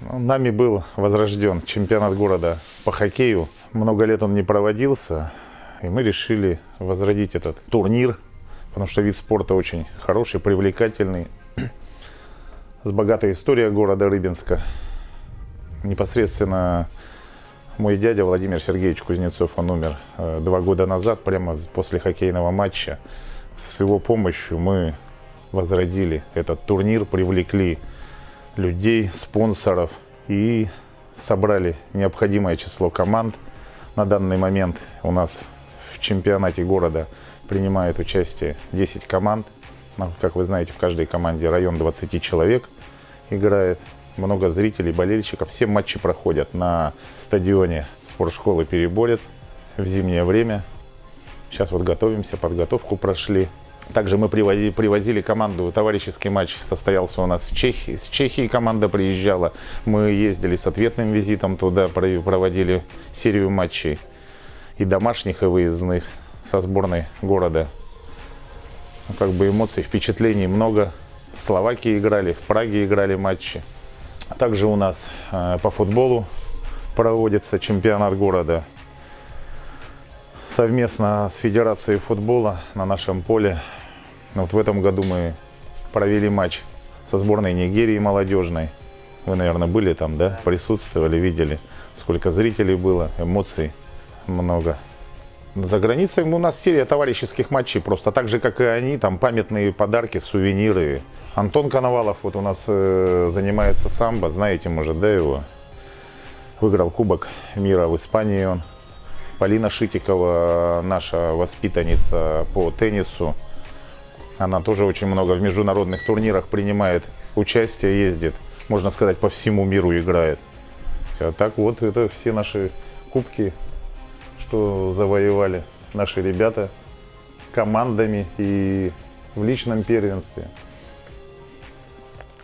Нами был возрожден чемпионат города по хоккею. Много лет он не проводился, и мы решили возродить этот турнир, потому что вид спорта очень хороший, привлекательный, с богатой историей города Рыбинска. Непосредственно мой дядя Владимир Сергеевич Кузнецов, он умер э, два года назад, прямо после хоккейного матча. С его помощью мы возродили этот турнир, привлекли людей, спонсоров и собрали необходимое число команд. На данный момент у нас в чемпионате города принимает участие 10 команд. Ну, Как вы знаете, в каждой команде район 20 человек играет. Много зрителей, болельщиков. Все матчи проходят на стадионе спортшколы «Переборец» в зимнее время. Сейчас вот готовимся, подготовку прошли. Также мы привозили, привозили команду, товарищеский матч состоялся у нас с Чехии. С Чехии команда приезжала. Мы ездили с ответным визитом туда, про- проводили серию матчей и домашних, и выездных со сборной города. Ну, как бы эмоций, впечатлений много. В Словакии играли, в Праге играли матчи. Также у нас э, по футболу проводится чемпионат города совместно с Федерацией футбола на нашем поле. Вот в этом году мы провели матч со сборной Нигерии молодежной. Вы, наверное, были там, да? Присутствовали, видели, сколько зрителей было, эмоций много. За границей у нас серия товарищеских матчей, просто так же, как и они, там памятные подарки, сувениры. Антон Коновалов вот у нас э, занимается самбо, знаете, может, да, его? Выиграл Кубок мира в Испании он. Полина Шитикова, наша воспитанница по теннису. Она тоже очень много в международных турнирах принимает участие, ездит. Можно сказать, по всему миру играет. А так вот, это все наши кубки, что завоевали наши ребята командами и в личном первенстве.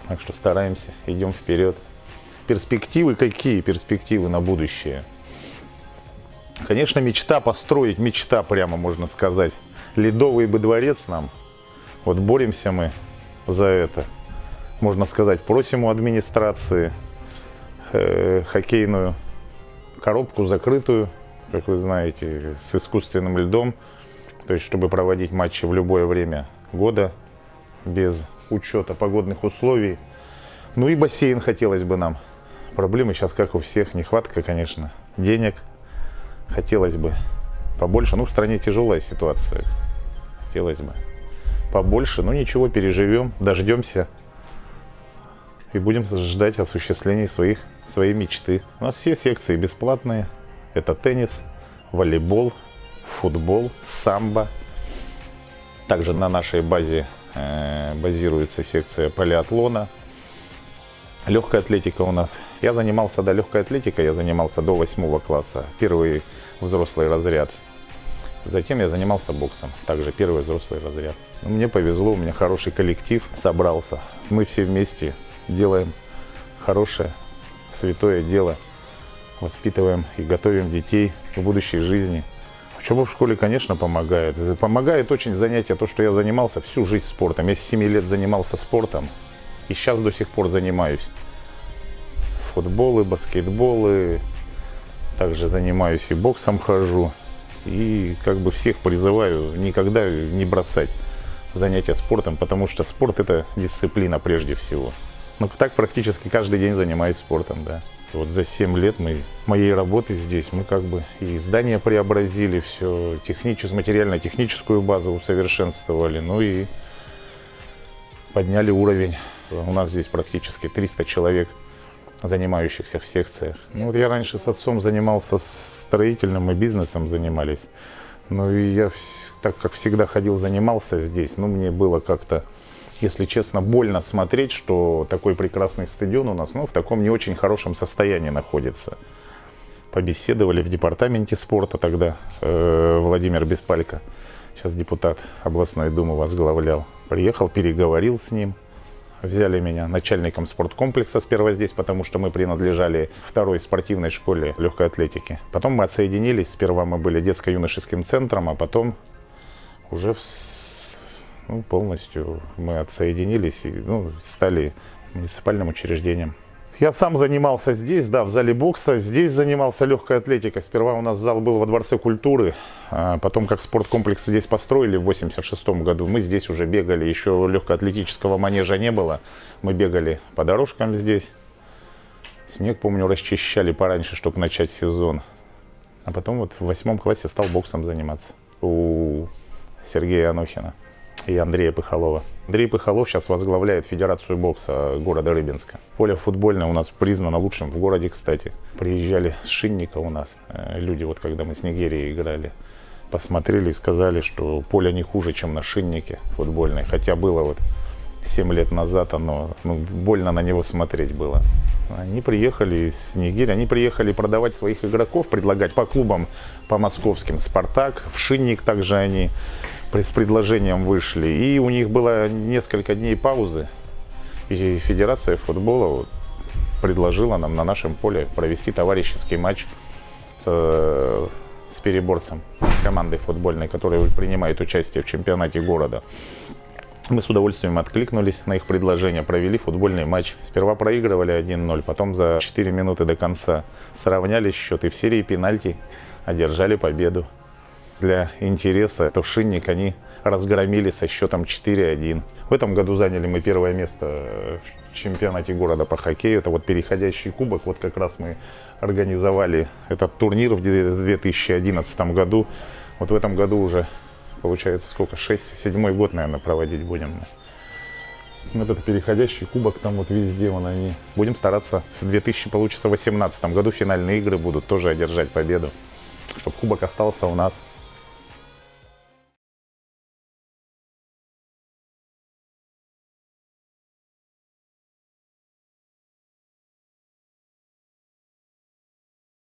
Так что стараемся, идем вперед. Перспективы какие? Перспективы на будущее? Конечно, мечта построить, мечта прямо можно сказать. Ледовый бы дворец нам. Вот боремся мы за это. Можно сказать, просим у администрации э, хоккейную коробку закрытую, как вы знаете, с искусственным льдом. То есть, чтобы проводить матчи в любое время года, без учета погодных условий. Ну и бассейн хотелось бы нам. Проблемы сейчас, как у всех, нехватка, конечно, денег. Хотелось бы побольше. Ну, в стране тяжелая ситуация. Хотелось бы побольше. Ну, ничего, переживем, дождемся. И будем ждать осуществления своих, своей мечты. У нас все секции бесплатные. Это теннис, волейбол, футбол, самбо. Также на нашей базе э, базируется секция полиатлона. Легкая атлетика у нас. Я занимался, да, легкой атлетикой я занимался до восьмого класса. Первый взрослый разряд. Затем я занимался боксом. Также первый взрослый разряд. Ну, Мне повезло, у меня хороший коллектив собрался. Мы все вместе делаем хорошее, святое дело. Воспитываем и готовим детей к будущей жизни. Учеба в школе, конечно, помогает. Помогает очень занятие, то, что я занимался всю жизнь спортом. Я с 7 лет занимался спортом. И сейчас до сих пор занимаюсь. Футболы, баскетболы. Также занимаюсь и боксом хожу. И как бы всех призываю никогда не бросать занятия спортом, потому что спорт это дисциплина прежде всего. Ну так практически каждый день занимаюсь спортом, да. Вот за 7 лет мы, моей работы здесь мы как бы и здание преобразили, все техническую, материально-техническую базу усовершенствовали, ну и подняли уровень. У нас здесь практически 300 человек, занимающихся в секциях. Ну, вот я раньше с отцом занимался строительным и бизнесом занимались. Ну и я, так как всегда ходил, занимался здесь, ну мне было как-то, если честно, больно смотреть, что такой прекрасный стадион у нас, ну, в таком не очень хорошем состоянии находится. Побеседовали в департаменте спорта тогда э, Владимир Беспалько, сейчас депутат областной думы возглавлял. Приехал, переговорил с ним. Взяли меня начальником спорткомплекса сперва здесь, потому что мы принадлежали второй спортивной школе легкой атлетики. Потом мы отсоединились. Сперва мы были детско-юношеским центром, а потом уже ну, полностью мы отсоединились и ну, стали муниципальным учреждением. Я сам занимался здесь, да, в зале бокса. Здесь занимался легкой атлетикой. Сперва у нас зал был во Дворце культуры. А потом, как спорткомплекс здесь построили в 86 году, мы здесь уже бегали. Еще легкоатлетического манежа не было. Мы бегали по дорожкам здесь. Снег, помню, расчищали пораньше, чтобы начать сезон. А потом вот в восьмом классе стал боксом заниматься у Сергея Анохина и Андрея Пыхалова. Андрей Пыхалов сейчас возглавляет Федерацию бокса города Рыбинска. Поле футбольное у нас признано лучшим в городе, кстати. Приезжали с Шинника у нас э, люди, вот когда мы с Нигерией играли, посмотрели и сказали, что поле не хуже, чем на Шиннике футбольное. Хотя было вот 7 лет назад, оно ну, больно на него смотреть было. Они приехали из Нигерии, они приехали продавать своих игроков, предлагать по клубам, по московским. «Спартак», в «Шинник» также они с предложением вышли. И у них было несколько дней паузы. И Федерация футбола предложила нам на нашем поле провести товарищеский матч с, с переборцем, с командой футбольной, которая принимает участие в чемпионате города. Мы с удовольствием откликнулись на их предложение, провели футбольный матч. Сперва проигрывали 1-0, потом за 4 минуты до конца сравняли счет и в серии пенальти одержали победу. Для интереса Тушинник они разгромили со счетом 4-1. В этом году заняли мы первое место в чемпионате города по хоккею. Это вот переходящий кубок. Вот как раз мы организовали этот турнир в 2011 году. Вот в этом году уже получается сколько, 6, седьмой год, наверное, проводить будем. Вот это переходящий кубок, там вот везде вон они. Будем стараться в 2018 году финальные игры будут тоже одержать победу, чтобы кубок остался у нас.